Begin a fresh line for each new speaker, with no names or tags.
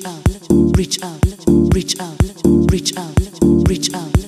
reach out, reach out, reach out, reach out, reach out.